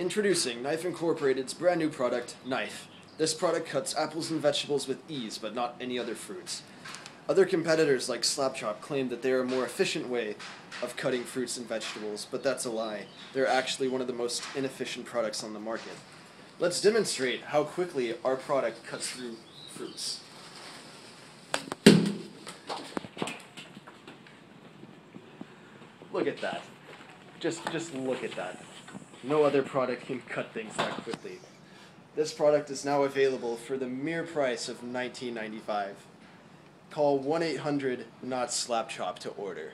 Introducing Knife Incorporated's brand new product, Knife. This product cuts apples and vegetables with ease, but not any other fruits. Other competitors like Slap Chop claim that they are a more efficient way of cutting fruits and vegetables, but that's a lie. They're actually one of the most inefficient products on the market. Let's demonstrate how quickly our product cuts through fruits. Look at that. Just just look at that. No other product can cut things that quickly. This product is now available for the mere price of $19.95. Call 1 800 NOT SLAP CHOP to order.